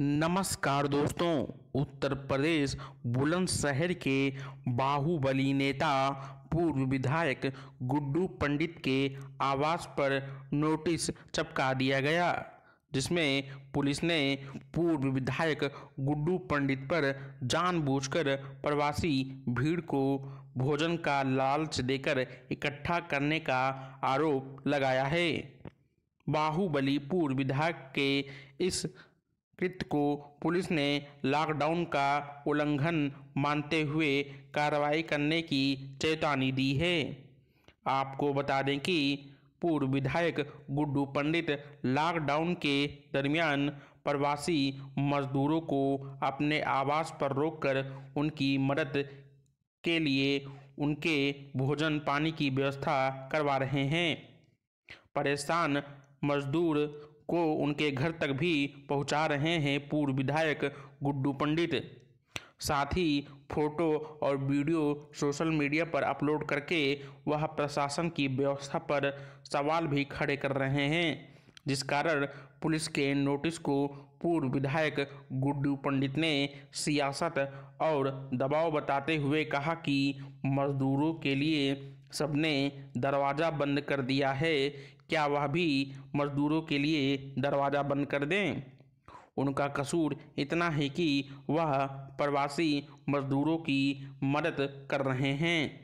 नमस्कार दोस्तों, उत्तर प्रदेश बुलंदशहर के बाहुबली नेता, पूर्व विधायक गुड्डू पंडित के आवास पर नोटिस चपका दिया गया, जिसमें पुलिस ने पूर्व विधायक गुड्डू पंडित पर जानबूझकर प्रवासी भीड़ को भोजन का लालच देकर इकट्ठा करने का आरोप लगाया है। बाहुबली पूर्व विधायक के इस कृत्य को पुलिस ने लॉकडाउन का उल्लंघन मानते हुए कार्रवाई करने की चेतावनी दी है। आपको बता दें कि पूर्व विधायक गुड्डू पंडित लॉकडाउन के दरमियान प्रवासी मजदूरों को अपने आवास पर रोककर उनकी मदद के लिए उनके भोजन पानी की व्यवस्था करवा रहे हैं। परेशान मजदूर को उनके घर तक भी पहुँचा रहे हैं पूर्व विधायक गुड्डू पंडित। साथ ही फ़ोटो और वीडियो सोशल मीडिया पर अपलोड करके वह प्रशासन की व्यवस्था पर सवाल भी खड़े कर रहे हैं, जिस कारण पुलिस के नोटिस को पूर्व विधायक गुड्डू पंडित ने सियासत और दबाव बताते हुए कहा कि मजदूरों के लिए सबने दरवाज़ा बंद कर दिया है क्या वह भी मजदूरों के लिए दरवाज़ा बंद कर दें? उनका कसूर इतना है कि वह प्रवासी मजदूरों की मदद कर रहे हैं,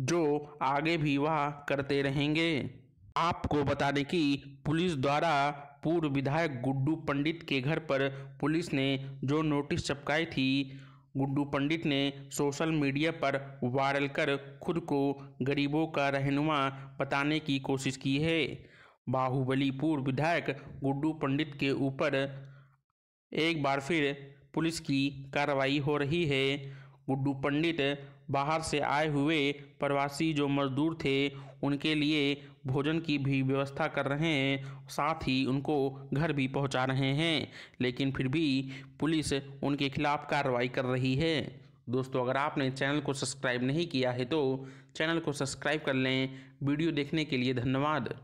जो आगे भी वह करते रहेंगे। आपको बता दें कि पुलिस द्वारा पूर्व विधायक गुड्डू पंडित के घर पर पुलिस ने जो नोटिस चपकाई थी गुड्डू पंडित ने सोशल मीडिया पर वायरल कर खुद को गरीबों का रहनुमा बताने की कोशिश की है। बाहुबली पूर्व विधायक गुड्डू पंडित के ऊपर एक बार फिर पुलिस की कार्रवाई हो रही है। गुड्डू पंडित बाहर से आए हुए प्रवासी जो मजदूर थे, उनके लिए भोजन की भी व्यवस्था कर रहे हैं, साथ ही उनको घर भी पहुँचा रहे हैं। लेकिन फिर भी पुलिस उनके खिलाफ कार्रवाई कर रही है। दोस्तों, अगर आपने चैनल को सब्सक्राइब नहीं किया है तो चैनल को सब्सक्राइब कर लें। वीडियो देखने के लिए धन्यवाद।